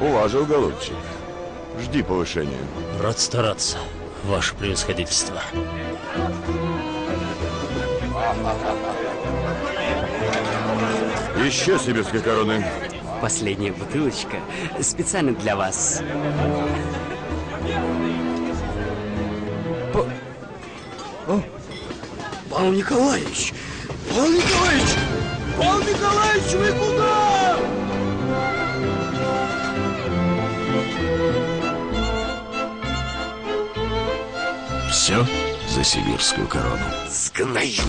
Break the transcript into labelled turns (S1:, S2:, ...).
S1: Улажил, голубчик. Жди повышения.
S2: Рад стараться, ваше превосходительство.
S1: Еще сибирской короны.
S3: Последняя бутылочка специально для вас.
S4: Павел Николаевич! Павел Николаевич! Павел Николаевич, вы куда?
S5: Все за сибирскую корону.
S4: Сгною!